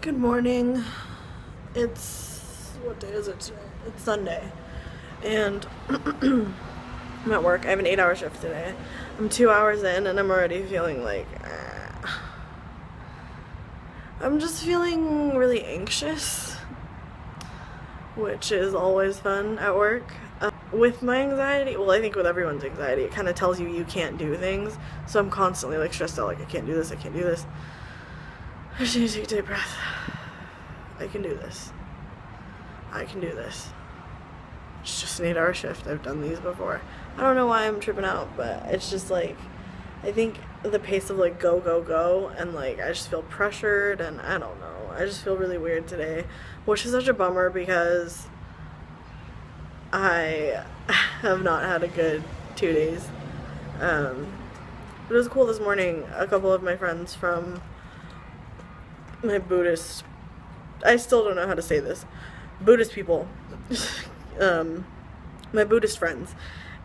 Good morning. It's what day is it today? It's Sunday, and I'm at work. I have an eight-hour shift today. I'm two hours in, and I'm already feeling like ah. I'm just feeling really anxious, which is always fun at work. Uh, with my anxiety, well, I think with everyone's anxiety, it kind of tells you you can't do things. So I'm constantly like stressed out, like I can't do this, I can't do this. I just need to take a deep breath. I can do this. I can do this. It's just an eight hour shift. I've done these before. I don't know why I'm tripping out, but it's just like, I think the pace of like go, go, go, and like I just feel pressured, and I don't know. I just feel really weird today, which is such a bummer because I have not had a good two days. Um, but it was cool this morning. A couple of my friends from my Buddhist, I still don't know how to say this, Buddhist people, um, my Buddhist friends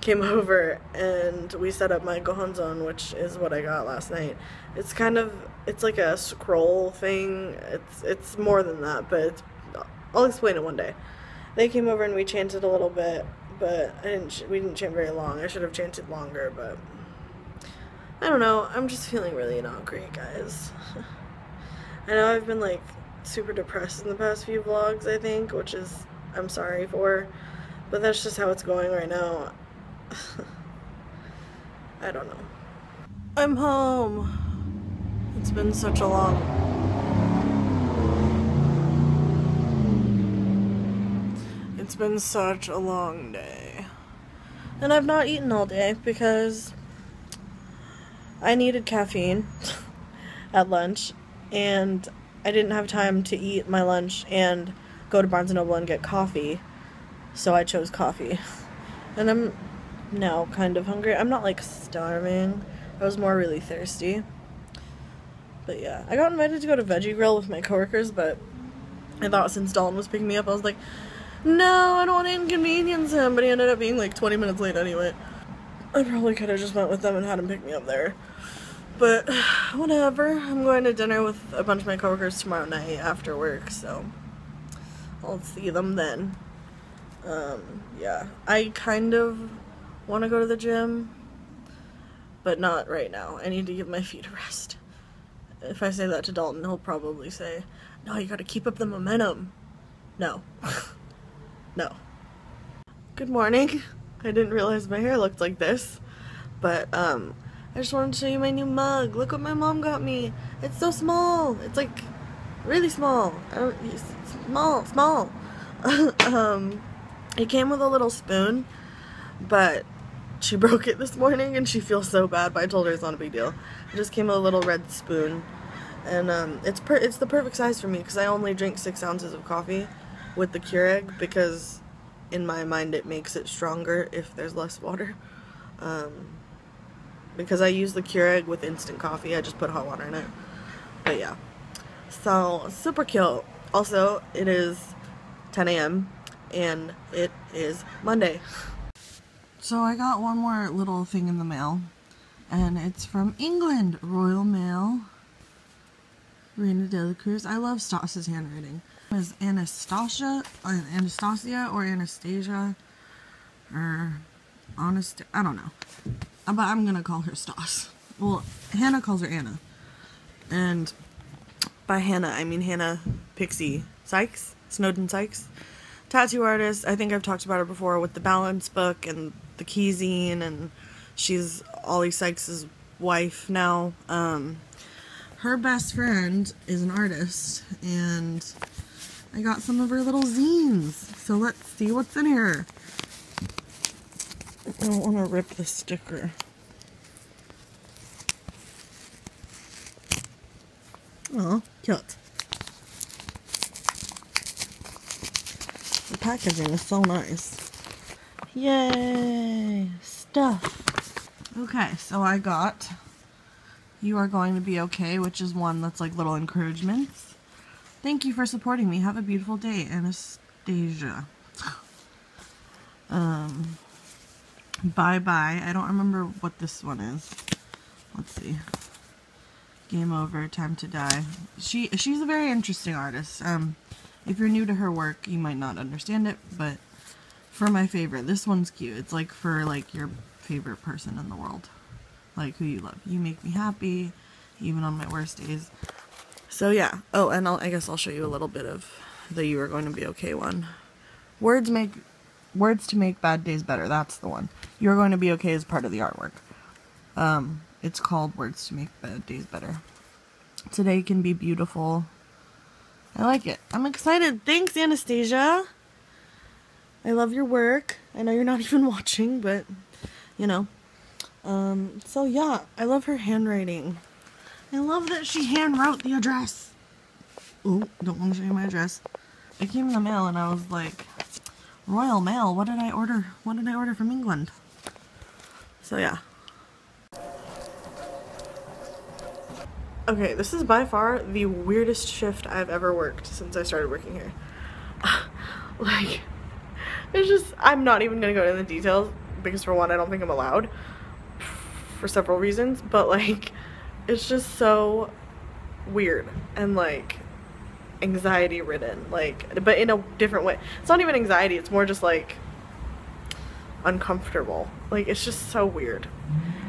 came over and we set up my Gohonzon, which is what I got last night. It's kind of, it's like a scroll thing. It's, it's more than that, but I'll explain it one day. They came over and we chanted a little bit, but I didn't, we didn't chant very long. I should have chanted longer, but I don't know. I'm just feeling really not great, guys. I know I've been like super depressed in the past few vlogs, I think, which is I'm sorry for, but that's just how it's going right now. I don't know. I'm home. It's been such a long It's been such a long day. And I've not eaten all day because I needed caffeine at lunch and I didn't have time to eat my lunch and go to Barnes & Noble and get coffee. So I chose coffee. And I'm now kind of hungry. I'm not like starving. I was more really thirsty. But yeah, I got invited to go to Veggie Grill with my coworkers, but I thought since Dalton was picking me up, I was like, no, I don't want to inconvenience him. But he ended up being like 20 minutes late anyway. I probably could have just went with them and had him pick me up there. But whatever. I'm going to dinner with a bunch of my coworkers tomorrow night after work, so I'll see them then. Um, yeah. I kind of want to go to the gym, but not right now. I need to give my feet a rest. If I say that to Dalton, he'll probably say, No, you gotta keep up the momentum. No. no. Good morning. I didn't realize my hair looked like this, but um, I just wanted to show you my new mug. Look what my mom got me. It's so small. It's like really small. small, small. um, it came with a little spoon, but she broke it this morning and she feels so bad, but I told her it's not a big deal. It just came with a little red spoon. And um, it's it's the perfect size for me because I only drink six ounces of coffee with the Keurig because in my mind it makes it stronger if there's less water. Um, because I use the Keurig with instant coffee, I just put hot water in it. But yeah. So, super cute. Also, it is 10 a.m. and it is Monday. So I got one more little thing in the mail. And it's from England. Royal Mail. Reynna Dela Cruz. I love Stas's handwriting. Is Anastasia, uh, Anastasia or Anastasia or honest, I don't know. But I'm gonna call her Stas. Well, Hannah calls her Anna. And by Hannah, I mean Hannah Pixie Sykes, Snowdon Sykes. Tattoo artist. I think I've talked about her before with the Balance book and the Keyzine, and she's Oli Sykes' wife now. Um, her best friend is an artist, and I got some of her little zines. So let's see what's in here. I don't want to rip the sticker. Oh, cute. The packaging is so nice. Yay! Stuff. Okay, so I got You Are Going to Be Okay, which is one that's like little encouragements. Thank you for supporting me. Have a beautiful day, Anastasia. Um, Bye Bye. I don't remember what this one is. Let's see. Game over, time to die. She she's a very interesting artist. Um, if you're new to her work, you might not understand it, but for my favorite, this one's cute. It's like for like your favorite person in the world, like who you love. You make me happy, even on my worst days. So yeah. Oh, and I'll, I guess I'll show you a little bit of the "You Are Going to Be Okay" one. Words make words to make bad days better. That's the one. "You Are Going to Be Okay" is part of the artwork. Um, it's called Words to Make Bad Days Better. Today can be beautiful. I like it. I'm excited. Thanks, Anastasia. I love your work. I know you're not even watching, but you know. Um, so yeah, I love her handwriting. I love that she hand wrote the address. Oh, don't want to show you my address. It came in the mail and I was like, Royal Mail, what did I order? What did I order from England? So yeah, Okay, this is by far the weirdest shift I've ever worked since I started working here. like, it's just, I'm not even gonna go into the details because for one, I don't think I'm allowed for several reasons, but like, it's just so weird and like anxiety ridden, like, but in a different way. It's not even anxiety, it's more just like uncomfortable. Like, it's just so weird.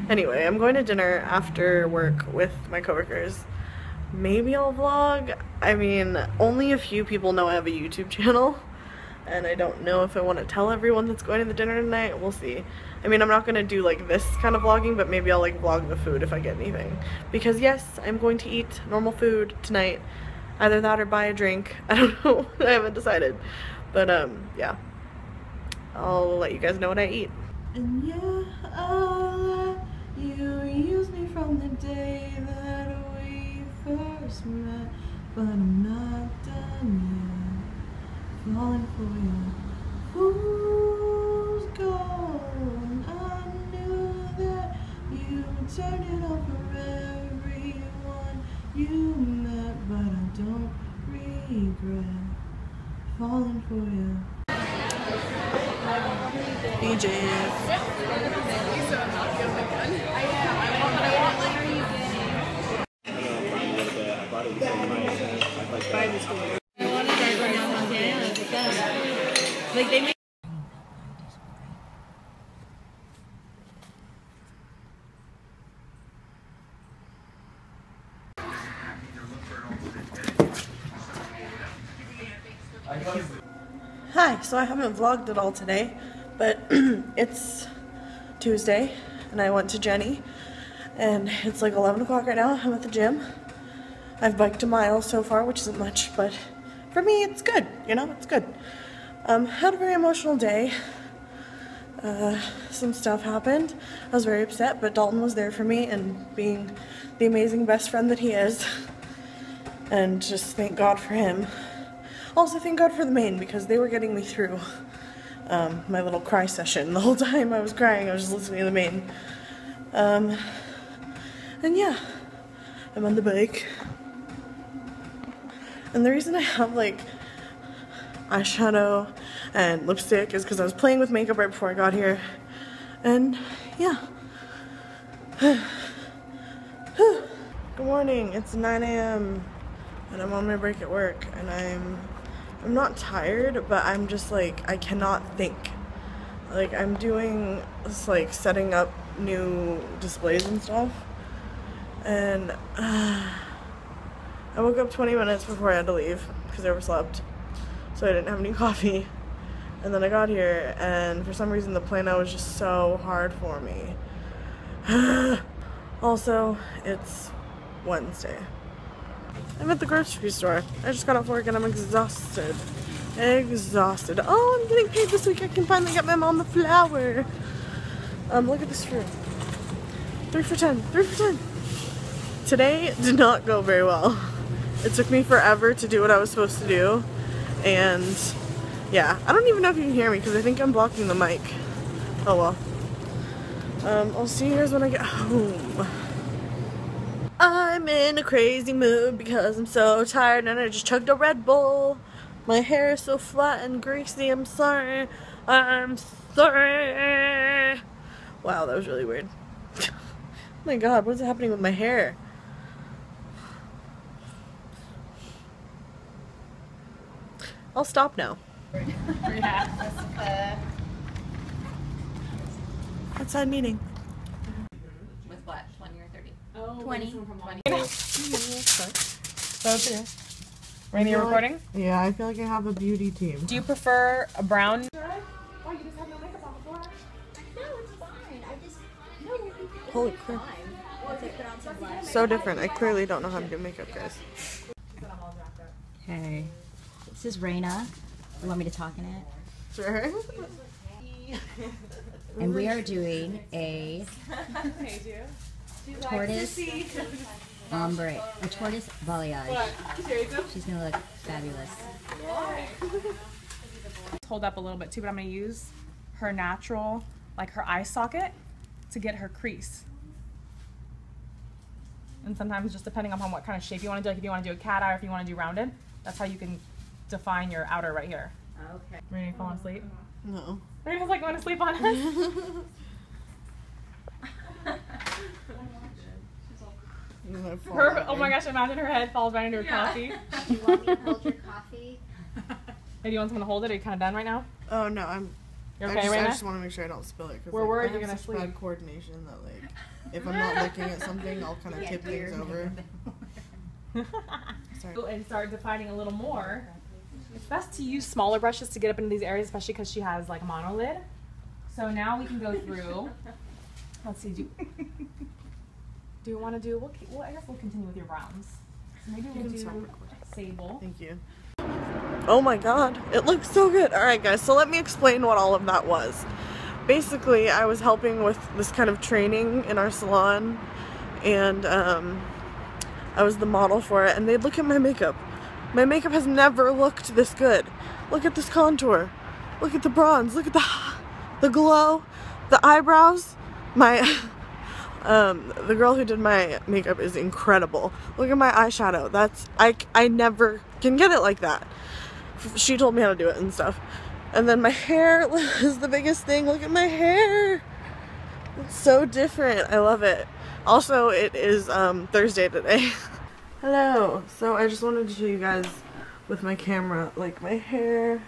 Anyway, I'm going to dinner after work with my coworkers. Maybe I'll vlog. I mean, only a few people know I have a YouTube channel. And I don't know if I want to tell everyone that's going to the dinner tonight. We'll see. I mean, I'm not going to do like this kind of vlogging, but maybe I'll like vlog the food if I get anything. Because yes, I'm going to eat normal food tonight. Either that or buy a drink. I don't know. I haven't decided. But um, yeah. I'll let you guys know what I eat. And yeah, I'll you used me from the day that we first met, but I'm not done yet. Falling for you. Who's gone? I knew that you turned it for everyone you but I don't regret falling for you. BJ's. Like they make Hi, so I haven't vlogged at all today, but it's Tuesday and I went to Jenny and it's like 11 o'clock right now. I'm at the gym. I've biked a mile so far, which isn't much, but for me it's good, you know, it's good. Um, had a very emotional day. Uh, some stuff happened. I was very upset, but Dalton was there for me and being the amazing best friend that he is. And just thank God for him. Also thank God for the Maine because they were getting me through um, my little cry session. The whole time I was crying, I was just listening to the Maine. Um, and yeah, I'm on the bike. And the reason I have like eyeshadow and lipstick is because I was playing with makeup right before I got here. And yeah. Good morning. It's 9 a.m. and I'm on my break at work and I'm I'm not tired, but I'm just like I cannot think. Like I'm doing this like setting up new displays and stuff. And uh, I woke up 20 minutes before I had to leave because I overslept so I didn't have any coffee. And then I got here, and for some reason the plane out was just so hard for me. also, it's Wednesday. I'm at the grocery store. I just got off work and I'm exhausted. Exhausted. Oh, I'm getting paid this week. I can finally get my mom a flower. Um, look at this fruit. Three for ten. Three for ten. Today did not go very well. It took me forever to do what I was supposed to do and yeah I don't even know if you can hear me because I think I'm blocking the mic oh well um, I'll see you guys when I get home I'm in a crazy mood because I'm so tired and I just chugged a Red Bull. My hair is so flat and greasy. I'm sorry. I'm sorry. Wow, that was really weird. oh my god, what is happening with my hair? I'll stop now. Outside uh, meeting. 20. 20. So, Rainy, you recording? Yeah, I feel like I have a beauty team. Do you prefer a brown? Oh, Holy crap. So different. I clearly don't know how to do makeup, guys. Hey, this is Reynna. You want me to talk in it? Sure. And we are doing a tortoise ombre, a tortoise balayage. She's gonna look fabulous. Hold up a little bit too, but I'm gonna use her natural, like her eye socket, to get her crease. And sometimes just depending upon what kind of shape you want to do, like if you want to do a cat eye or if you want to do rounded, that's how you can define your outer right here. Okay. Ready to fall asleep? No. Reynna's like going to sleep on us. Her, oh my gosh, imagine her head falls right into her coffee. Do you want me to hold your coffee? Hey, do you want someone to hold it? Are you kind of done right now? Oh no, I'm. You I okay, just, I Reynna? just want to make sure I don't spill it. Cause, We're like, worried I you're have gonna such sleep. bad coordination that like, if I'm not looking at something, I'll kind of tip things over. Sorry. and start defining a little more. It's best to use smaller brushes to get up into these areas, especially because she has like a monolid. So now we can go through. Let's see. Do, do you want to do? We'll, keep- well, I guess we'll continue with your browns. So maybe we'll do sable. Thank you. Oh my god, it looks so good. Alright, guys, so let me explain what all of that was. Basically, I was helping with this kind of training in our salon, and um, I was the model for it, and they'd look at my makeup. My makeup has never looked this good. Look at this contour. Look at the bronze. Look at the the glow, the eyebrows. My um, the girl who did my makeup is incredible. Look at my eyeshadow. That's I I never can get it like that. She told me how to do it and stuff. And then my hair is the biggest thing. Look at my hair. It's so different. I love it. Also, it is um, Thursday today. Hello. So I just wanted to show you guys with my camera, like my hair.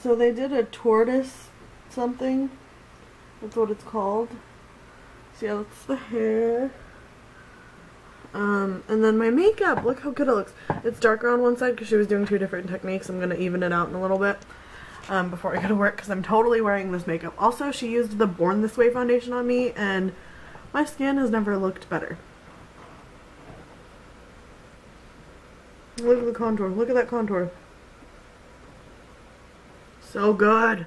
So they did a tortoise something. That's what it's called. So yeah, that's the hair. Um, and then my makeup. Look how good it looks. It's darker on one side because she was doing two different techniques. I'm gonna even it out in a little bit um, before I go to work because I'm totally wearing this makeup. Also, she used the Born This Way foundation on me, and my skin has never looked better. Look at the contour. Look at that contour. So good.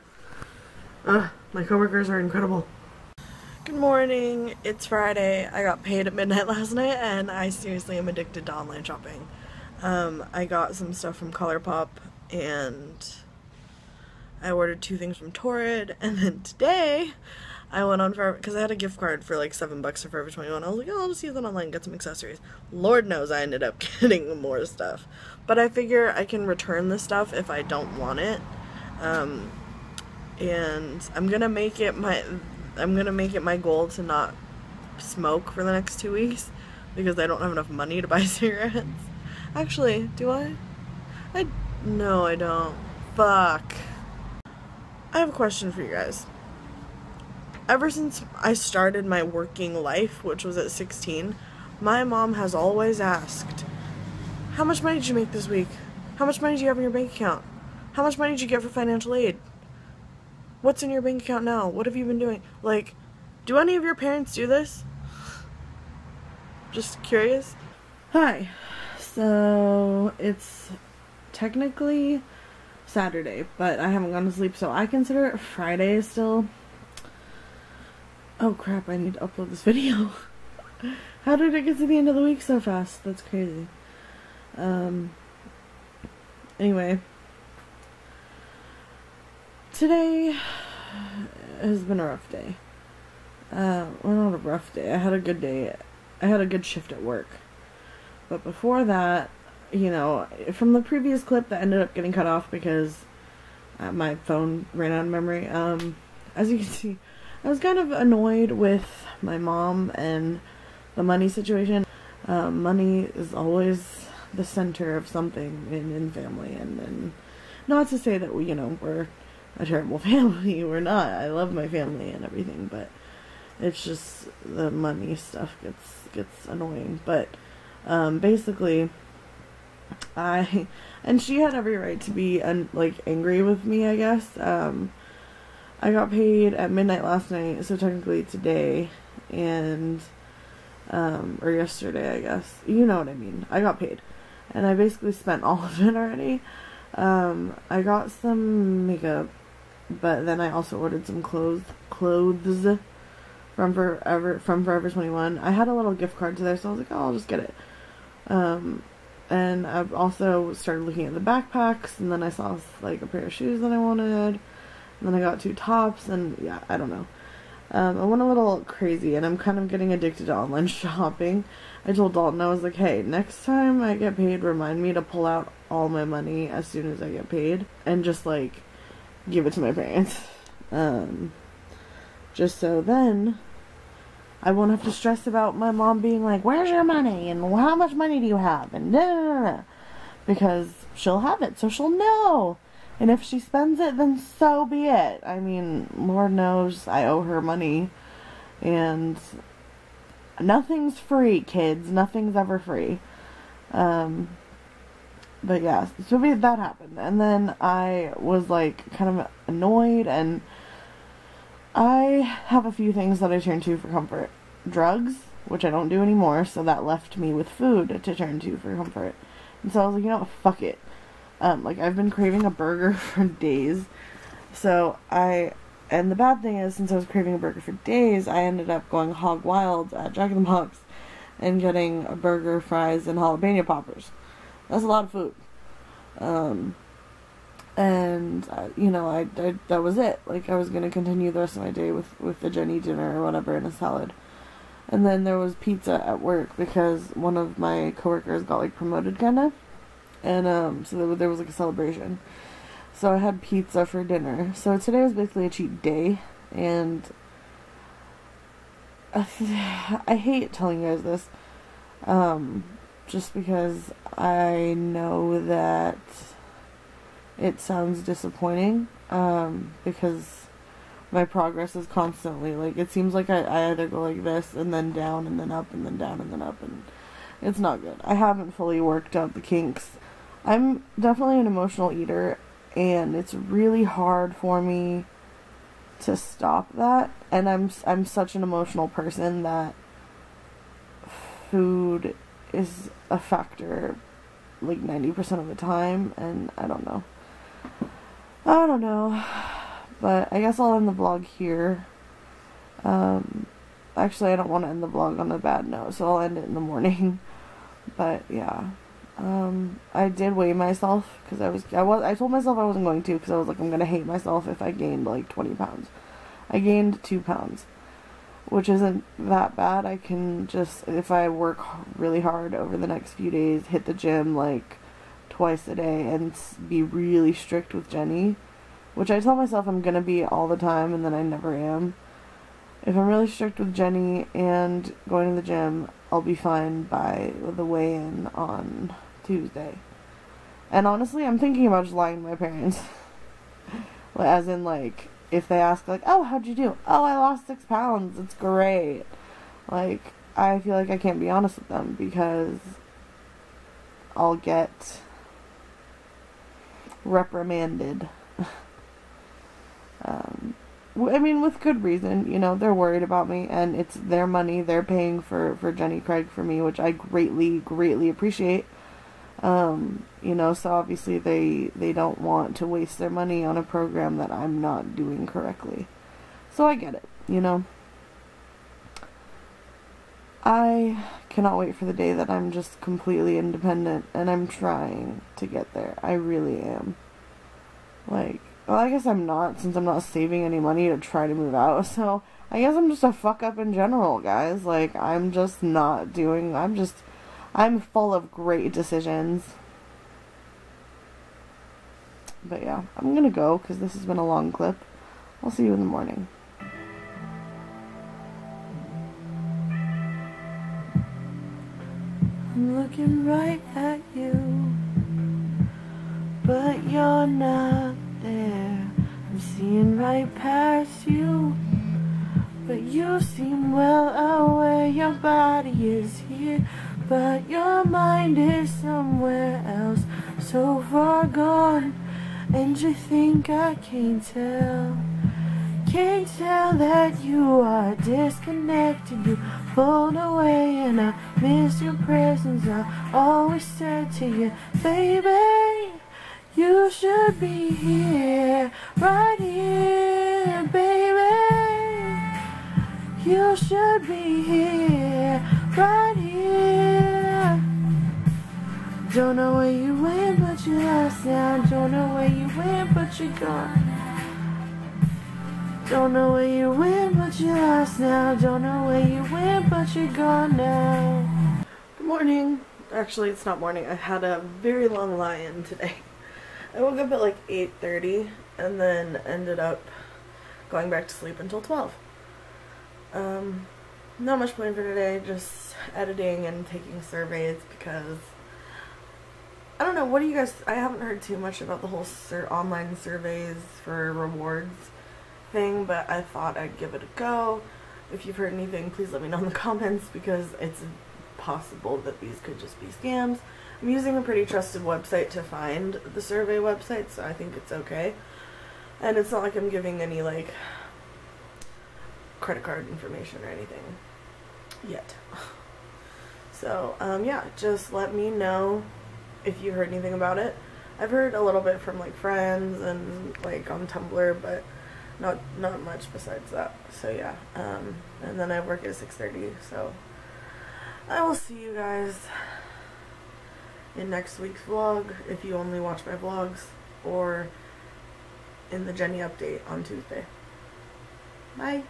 Ugh, my coworkers are incredible. Good morning. It's Friday. I got paid at midnight last night, and I seriously am addicted to online shopping. Um, I got some stuff from ColourPop, and I ordered two things from Torrid, and then today I went on Forever because I had a gift card for like seven bucks for Forever 21. I was like, oh, I'll just use it online and get some accessories. Lord knows I ended up getting more stuff, but I figure I can return the stuff if I don't want it. Um, and I'm gonna make it my I'm gonna make it my goal to not smoke for the next two weeks because I don't have enough money to buy cigarettes. Actually, do I? I no, I don't. Fuck. I have a question for you guys. Ever since I started my working life, which was at 16, my mom has always asked, How much money did you make this week? How much money do you have in your bank account? How much money did you get for financial aid? What's in your bank account now? What have you been doing? Like, do any of your parents do this? Just curious. Hi. So, it's technically Saturday, but I haven't gone to sleep, so I consider it Friday still. Oh crap, I need to upload this video. How did it get to the end of the week so fast? That's crazy. Um, anyway. Today has been a rough day. Uh, well, not a rough day. I had a good day. I had a good shift at work. But before that, you know, from the previous clip that ended up getting cut off because uh, my phone ran out of memory, um, as you can see, I was kind of annoyed with my mom and the money situation. Um, money is always the center of something in, in family, and, and not to say that we, you know, we're a terrible family. We're not. I love my family and everything, but it's just the money stuff gets gets annoying. But um, basically, I and she had every right to be un, like angry with me. I guess um, I got paid at midnight last night, so technically today, and um, or yesterday, I guess. You know what I mean. I got paid, and I basically spent all of it already. Um, I got some makeup, but then I also ordered some clothes clothes from Forever from Forever Twenty One. I had a little gift card to there, so I was like, oh, I'll just get it. Um, and I also started looking at the backpacks, and then I saw like a pair of shoes that I wanted. And then I got two tops, and yeah, I don't know. Um, I went a little crazy, and I'm kind of getting addicted to online shopping. I told Dalton, I was like, hey, next time I get paid, remind me to pull out all my money as soon as I get paid, and just like give it to my parents. Um, just so then I won't have to stress about my mom being like, "Where's your money?" and "How much money do you have?" and da, da, da, because she'll have it, so she'll know. And if she spends it, then so be it. I mean, Lord knows I owe her money, and nothing's free, kids. Nothing's ever free. Um, but yeah, so that happened, and then I was like kind of annoyed and I have a few things that I turn to for comfort. Drugs, which I don't do anymore, so that left me with food to turn to for comfort. And so I was like, you know what, fuck it. Um, like I've been craving a burger for days. So I and the bad thing is since I was craving a burger for days, I ended up going hog wild at Jack in the Box and getting a burger, fries, and jalapeno poppers. That's a lot of food. Um, and uh, you know I, I, that was it. Like i was to continue the rest of my day with with the jenny dinner or whatever and a salad. And then there was pizza at work because one of my coworkers got like promoted kind of and um so there, was like a celebration. So i had pizza for dinner. So today was basically a cheat day. And I, I hate telling you guys this. Um just because i know that it sounds disappointing um, because my progress is constantly like it seems like I, I either go like this and then down and then up and then down and then up and it's not good. I haven't fully worked out the kinks. I'm definitely an emotional eater and it's really hard for me to stop that and I'm I'm such an emotional person that food is a factor like 90% of the time and I don't know. I don't know. But I guess I'll end the vlog here. Um, actually, I don't want to end the vlog on a bad note, so I'll end it in the morning. But yeah, um, I did weigh myself because I was I was I told myself I wasn't going to because I was like I'm gonna hate myself if I gained like 20 pounds. I gained two pounds, which isn't that bad. I can just if I work really hard over the next few days, hit the gym like twice a day and be really strict with Jenny, which I tell myself I'm gonna be all the time and then I never am. If I'm really strict with Jenny and going to the gym, I'll be fine by the weigh in on Tuesday. And honestly, I'm thinking about just lying to my parents. As in, like, if they ask, like, oh, how'd you do? Oh, I lost six pounds. It's great. Like, I feel like I can't be honest with them because I'll get reprimanded. um, I mean, with good reason. You know, they're worried about me, and it's their money. They're paying for for Jenny Craig for me, which I greatly, greatly appreciate. Um, you know, so obviously they they don't want to waste their money on a program that I'm not doing correctly. So I get it. You know. I cannot wait for the day that I'm just completely independent and I'm trying to get there. I really am. Like, well, I guess I'm not since I'm not saving any money to try to move out. So, I guess I'm just a fuck up in general, guys. Like, I'm just not doing, I'm just, I'm full of great decisions. But yeah, I'm gonna go because this has been a long clip. I'll see you in the morning. I'm looking right at you, but you're not there. I'm seeing right past you. But you seem well aware your body is here. But your mind is somewhere else, so far gone. And you think I can't tell. Can't tell that you are disconnected. You pulled away, and I miss your presence. I always said to you, baby, you should be here, right here, baby. You should be here, right here. Don't know where you went, but you lost now. Don't know where you went, but you're gone. Don't know where you went, but you lost now. Don't know where you went, but you're gone now. Good morning. Actually, it's not morning. I had a very long lie-in today. I woke up at like 8.30 and then ended up going back to sleep until 12. Um, not much planned for today, just editing and taking surveys because I don't know, what do you guys, I haven't heard too much about the whole sur online surveys for rewards thing, but I thought I'd give it a go. If you've heard anything, please let me know in the comments because it's possible that these could just be scams. I'm using a pretty trusted website to find the survey website, so I think it's okay. And it's not like I'm giving any, like, credit card information or anything yet. So, um, yeah, just let me know if you heard anything about it. I've heard a little bit from, like, friends and, like, on Tumblr, but not not much besides that. So yeah, um, and then I work at 6:30. So I will see you guys in next week's vlog if you only watch my vlogs, or in the Jenny update on Tuesday. Bye.